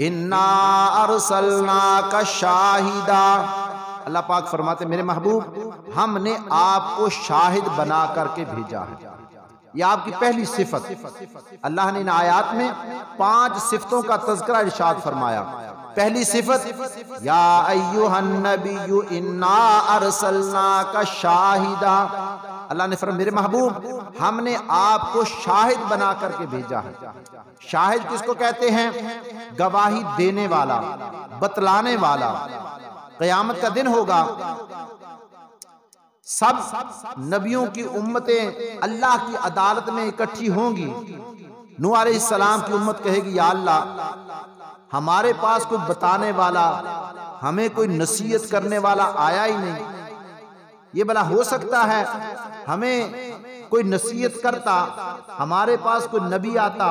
इन्ना का शाहिदा अल्लाह पाक फरमाते मेरे महबूब, हमने आपको शाहिद बना करके भेजा है। यह आपकी पहली सिफत। अल्लाह ने इन आयात में पाँच सिफतों का तस्करा इरशाद फरमाया। पहली सिफत, या नबीयु इन्ना अरसलना का शाहिदा। अल्लाह ने फरमाया, मेरे महबूब, हमने आपको शाहिद बना करके भेजा है। शाहिद किसको कहते हैं? गवाही देने वाला, बतलाने वाला। कयामत का दिन होगा। सब नबियों की उम्मतें अल्लाह की अदालत में इकट्ठी होंगी। नू सलाम की उम्मत कहेगी, या अल्लाह, हमारे पास कोई बताने वाला, हमें कोई नसीहत करने वाला आया ही नहीं। ये भला हो सकता है। हमें कोई नसीहत करता, हमारे पास कोई नबी आता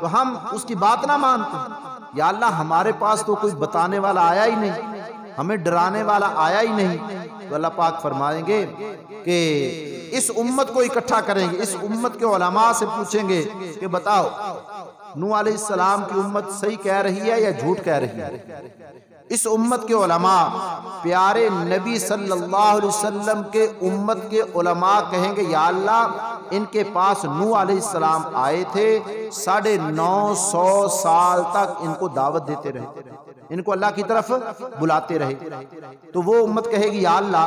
तो हम उसकी बात ना मानते। या अल्लाह, हमारे पास तो कोई बताने वाला आया ही नहीं, हमें डराने वाला आया ही नहीं। तो अल्लाह पाक फरमाएँगे कि इस उम्मत को इकट्ठा करेंगे। इस उम्मत के ओलमा से पूछेंगे कि बताओ नू सलाम की उम्मत सही कह रही है या झूठ कह रही है? इस उम्मत के ओलमा प्यारे नबी सल्लल्लाहु अलैहि वसल्लम के उम्मत के ओलमा कहेंगे, या अल्लाह, इनके पास नू सलाम आए थे, साढ़े नौ सौ साल तक इनको दावत देते रहे। इनको अल्लाह की तरफ़ बुलाते रहे। तो वो उम्मत कहेगी, या अल्लाह,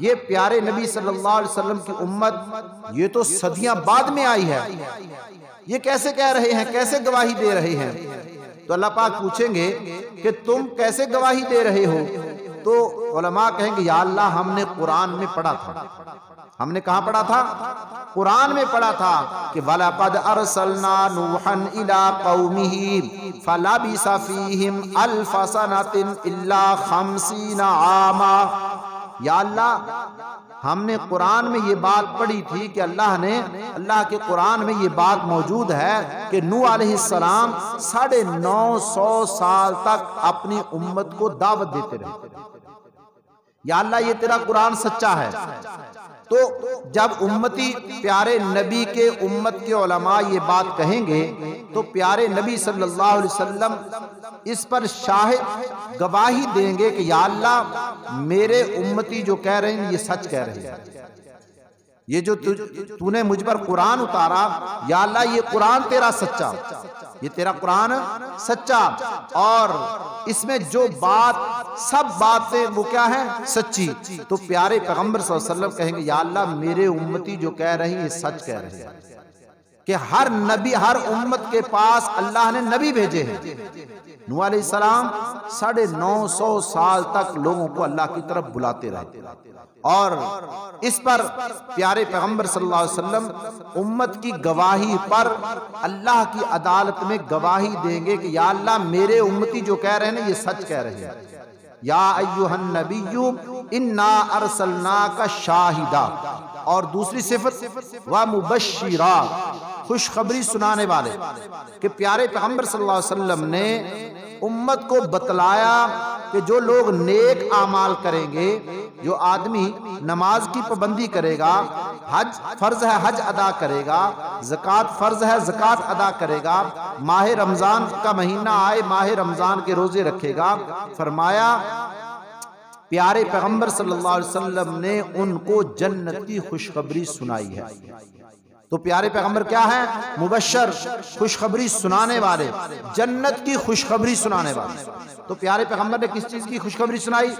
ये प्यारे नबी सल्लल्लाहु अलैहि वसल्लम की उम्मत, ये तो सदियाँ बाद में आई है। ये कैसे कह रहे हैं, कैसे गवाही दे रहे हैं? तो अल्लाह पाक पूछेंगे कि तुम कैसे गवाही दे रहे हो? तो उलमा कहेंगे, या अल्लाह, हमने कुरान में पढ़ा था। हमने कहा पढ़ा था? कुरान में पढ़ा था कि वलापद अरसलना नूहन इला कौमिही फलाबिसा फीहिम अल्फसनतिन इल्ला खमसीना आमा। या अल्लाह, हमने कुरान में ये बात पढ़ी थी कि अल्लाह ने, अल्लाह के कुरान में ये बात मौजूद है कि नू सलाम साढ़े नौ सौ साल तक अपनी उम्मत को दावत देते रहे। या अल्लाह, ये तेरा कुरान सच्चा है। तो जब उम्मती, प्यारे नबी के उम्मत के ओलमा ये बात कहेंगे तो प्यारे नबी सल्लल्लाहु अलैहि वसल्लम इस पर शाहिद गवाही देंगे कि या अल्लाह, मेरे उम्मती जो कह रहे हैं, ये सच कह रहे हैं। ये जो तूने मुझ पर कुरान उतारा, या अल्लाह, ये कुरान तेरा सच्चा। ये तेरा कुरान सच्चा। और इसमें जो बात सब बातें वो क्या है? सच्ची। तो प्यारे पैगंबर वसल्लम कहेंगे, या अल्लाह, मेरे उम्मती जो कह रही है सच कह रहे हैं कि हर नबी, हर उम्मत के पास अल्लाह ने नबी भेजे हैं। नू सलाम साढ़े नौ सौ साल तक लोगों को अल्लाह की तरफ़ बुलाते रहे। और इस पर प्यारे पैगंबर सल्लल्लाहु अलैहि वसल्लम उम्मत की गवाही पर अल्लाह की अदालत में गवाही देंगे कि, या अल्लाह, मेरे उम्मती जो कह रहे हैं ना, ये सच कह रहे हैं। या शाहिदा। और दूसरी सिफत, व मुबशरा खुशखबरी सुनाने वाले, कि प्यारे पैगंबर सल्लल्लाहु अलैहि वसल्लम ने उम्मत को बतलाया कि जो लोग नेक आमाल करेंगे, जो आदमी नमाज़ की पाबंदी करेगा, हज फ़र्ज़ है, हज अदा करेगा, जक़ात फ़र्ज़ है, जक़ात अदा करेगा, माह रमज़ान का महीना आए, माह रमज़ान के रोज़े रखेगा। फरमाया, प्यारे पैगंबर सल्लल्लाहु अलैहि वसल्लम ने उनको जन्नत की खुशखबरी सुनाई है। तो प्यारे पैगंबर, क्या है? मुबशर, खुशखबरी सुनाने वाले, जन्नत की खुशखबरी सुनाने वाले। तो प्यारे पैगंबर ने किस चीज़ की खुशखबरी सुनाई?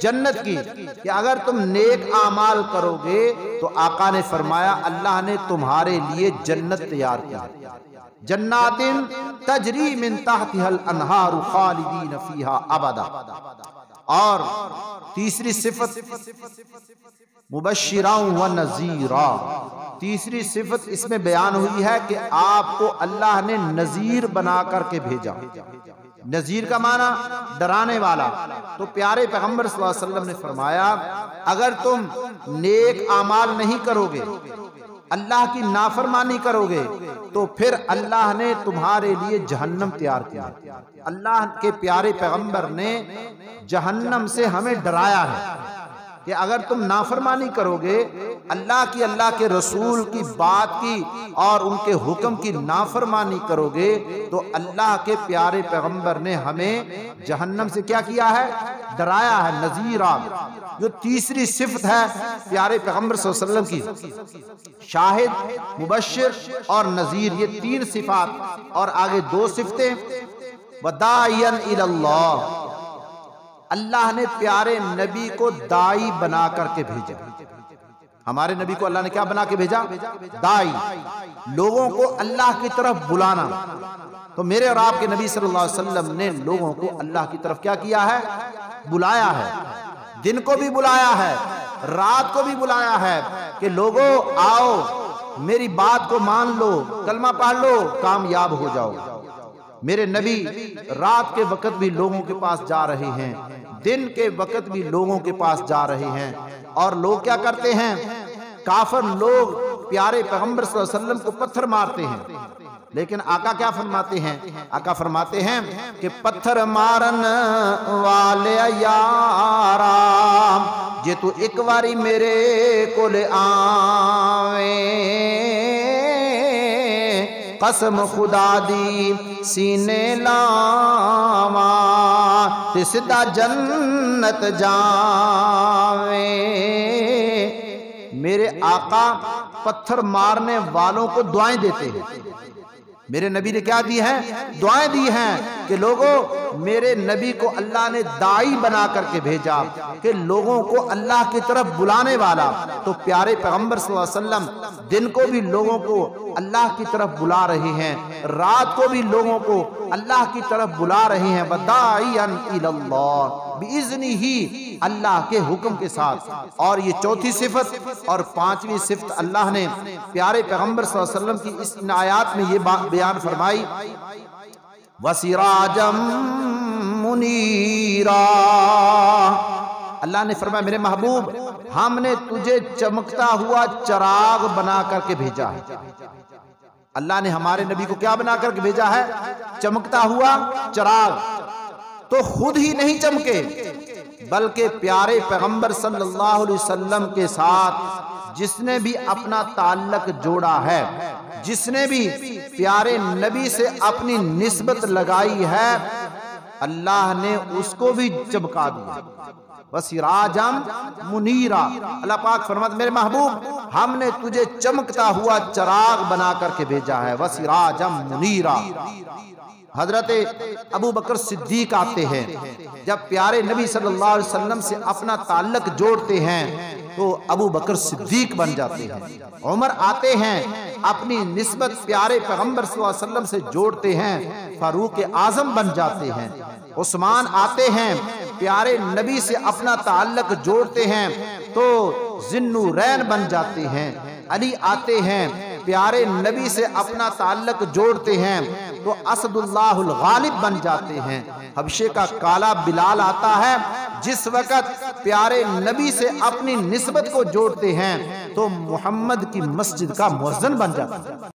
जन्नत की, कि अगर तुम नेक आमाल करोगे तो आका ने फरमाया, अल्लाह ने तुम्हारे लिए जन्नत तैयार किया जन्नातिन तजरी मिन तहतिहल अनहार खालिदीन फीहा अबदा। और तीसरी सिफत, मुबशरा व नज़ीरा। तीसरी सिफत इसमें बयान हुई है कि आपको अल्लाह ने नज़ीर बना करके भेजा। नज़ीर का माना डराने वाला। तो प्यारे पैगंबर ने फरमाया, अगर तुम नेक आमाल नहीं करोगे अल्लाह की नाफरमानी करोगे तो फिर अल्लाह ने तुम्हारे लिए जहन्नम तैयार किया। अल्लाह के प्यारे पैगंबर ने जहन्नम से हमें डराया है। कि अगर तुम नाफरमानी करोगे, अल्लाह की, अल्लाह के रसूल की बात की और उनके हुक्म की नाफरमानी करोगे तो अल्लाह के प्यारे पैगंबर ने हमें जहन्नम से क्या किया है? डराया है, नजीरा। जो तीसरी सिफत है, प्यारे पैगंबर वसल्लम की, शाहिद, मुबशर और नजीर, ये तीन सिफात और आगे दो सिफतें। वदायन अल्लाह ने प्यारे नबी को दाई बना करके भेजा। हमारे नबी को अल्लाह ने क्या बना के भेजा? दाई। लोगों को अल्लाह की तरफ़ बुलाना। तो मेरे और आपके नबी सल्लल्लाहु अलैहि वसल्लम ने लोगों को अल्लाह की तरफ़ क्या किया है? बुलाया है। दिन को भी बुलाया है, रात को भी बुलाया है कि लोगों, आओ, मेरी बात को मान लो, कलमा पढ़ लो, कामयाब हो जाओ। मेरे नबी, रात के वक्त भी लोगों के पास जा रहे हैं। दिन के वक्त भी लोगों के पास जा रहे हैं। और लोग क्या करते हैं? काफर लोग प्यारे पैगंबर वसल्लम को पत्थर मारते हैं। लेकिन आका क्या फरमाते हैं? आका फरमाते हैं कि पत्थर मारन वाले यारा, जे तू एक बारी मेरे को आवे। कसम खुदा दी, सीने लावा तिसदा जन्नत जावे। मेरे आका पत्थर मारने वालों को दुआएँ देते हैं। मेरे नबी ने क्या दी है? दुआएँ दी हैं कि लोगों मेरे नबी को अल्लाह ने दाई बना करके भेजा कि लोगों को अल्लाह की तरफ़ बुलाने वाला। तो प्यारे पैगंबर वसल्लम, दिन को भी लोगों को अल्लाह की तरफ़ बुला रहे हैं, रात को भी लोगों को अल्लाह की तरफ़ बुला रहे हैं। बदाईनी ही अल्लाह के हुक्म के साथ। और ये चौथी सिफत और पांचवी सिफत अल्लाह ने, प्यारे पैगंबर की इस आयात में ये बयान फरमाई वसीराजम मुनीरा। अल्लाह ने फरमाया, मेरे महबूब, हमने तुझे चमकता हुआ चराग बना करके भेजा है। अल्लाह ने हमारे नबी को क्या बना करके भेजा है? चमकता हुआ चराग। तो खुद ही नहीं चमके, बल्कि प्यारे पैगंबर सल्लल्लाहु अलैहि वसल्लम के साथ जिसने भी अपना ताल्लक जोड़ा है, जिसने भी प्यारे नबी से अपनी निस्बत लगाई है। अल्लाह ने उसको भी चमका दिया। वसीराजम मुनीरा। अल्लाह पाक फरमाते, मेरे महबूब, हमने तुझे चमकता हुआ चराग बना करके भेजा है। वसीराजम मुनीरा। हज़रत अबू बकर सिद्दीक आते हैं। जब प्यारे नबी सल्लल्लाहु अलैहि वसल्लम से अपना ताल्लुक जोड़ते हैं तो अबू बकर सिद्दीक बन जाते हैं। उमर आते हैं। अपनी निस्बत प्यारे पैगंबर वसल्लम से जोड़ते हैं, फारूक आज़म बन जाते हैं। उस्मान आते हैं, प्यारे नबी से अपना ताल्लुक जोड़ते हैं तो जिन्नू रैन बन जाते हैं। अली आते हैं, प्यारे नबी से अपना ताल्लुक जोड़ते हैं तो असदुल्लाह गालिब बन जाते हैं। हबशे का काला बिलाल आता है जिस वक़्त प्यारे नबी से अपनी नस्बत को जोड़ते हैं तो मोहम्मद की मस्जिद का मौजन बन जाता है।